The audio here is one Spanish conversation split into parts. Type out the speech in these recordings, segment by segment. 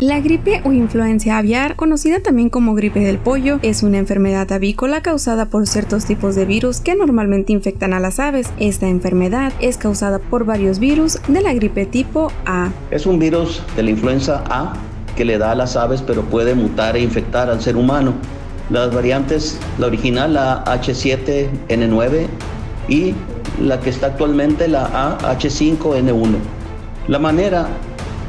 La gripe o influencia aviar, conocida también como gripe del pollo, es una enfermedad avícola causada por ciertos tipos de virus que normalmente infectan a las aves. Esta enfermedad es causada por varios virus de la gripe tipo A. Es un virus de la influenza A que le da a las aves pero puede mutar e infectar al ser humano. Las variantes, la original, la H7N9 y la que está actualmente, la AH5N1. La manera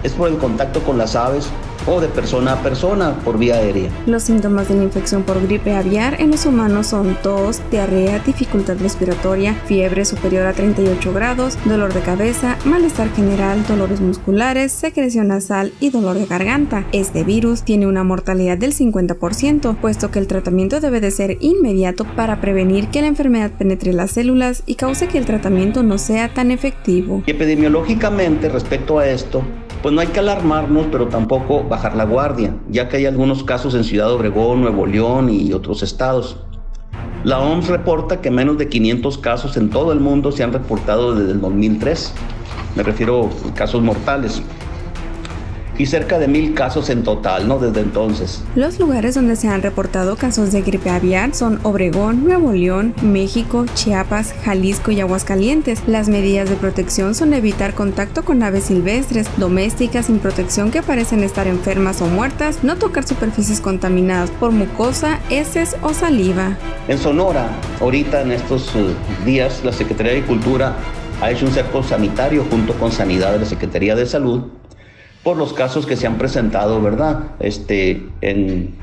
es por el contacto con las aves o de persona a persona por vía aérea. Los síntomas de la infección por gripe aviar en los humanos son tos, diarrea, dificultad respiratoria, fiebre superior a 38 grados, dolor de cabeza, malestar general, dolores musculares, secreción nasal y dolor de garganta. Este virus tiene una mortalidad del 50%, puesto que el tratamiento debe de ser inmediato para prevenir que la enfermedad penetre las células y cause que el tratamiento no sea tan efectivo. epidemiológicamente respecto a esto, pues no hay que alarmarnos, pero tampoco bajar la guardia, ya que hay algunos casos en Ciudad Obregón, Nuevo León y otros estados. La OMS reporta que menos de 500 casos en todo el mundo se han reportado desde el 2003. Me refiero a casos mortales y cerca de mil casos en total, ¿no? Desde entonces. Los lugares donde se han reportado casos de gripe aviar son Obregón, Nuevo León, México, Chiapas, Jalisco y Aguascalientes. Las medidas de protección son evitar contacto con aves silvestres, domésticas sin protección que parecen estar enfermas o muertas, no tocar superficies contaminadas por mucosa, heces o saliva. En Sonora, ahorita en estos eh, días, la Secretaría de Agricultura ha hecho un cerco sanitario junto con Sanidad de la Secretaría de Salud por los casos que se han presentado, ¿verdad? Este, en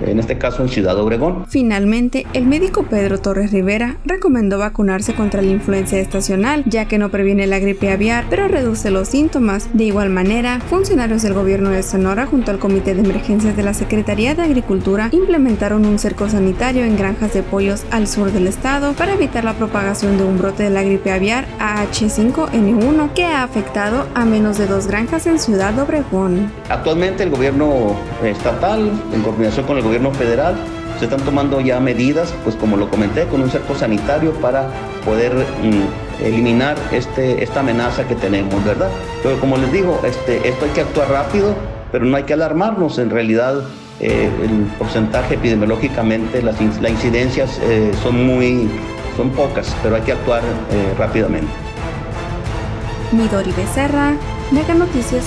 en este caso en Ciudad Obregón. Finalmente, el médico Pedro Torres Rivera recomendó vacunarse contra la influencia estacional, ya que no previene la gripe aviar, pero reduce los síntomas. De igual manera, funcionarios del gobierno de Sonora junto al Comité de Emergencias de la Secretaría de Agricultura implementaron un cerco sanitario en granjas de pollos al sur del estado para evitar la propagación de un brote de la gripe aviar AH5N1 que ha afectado a menos de dos granjas en Ciudad Obregón. Actualmente el gobierno estatal, en coordinación con el gobierno federal se están tomando ya medidas, pues como lo comenté, con un cerco sanitario para poder mm, eliminar este, esta amenaza que tenemos, ¿verdad? Pero como les digo, este, esto hay que actuar rápido, pero no hay que alarmarnos. En realidad, eh, el porcentaje epidemiológicamente, las, incidencias eh, son muy, son pocas, pero hay que actuar eh, rápidamente. Midori Becerra, Mega Noticias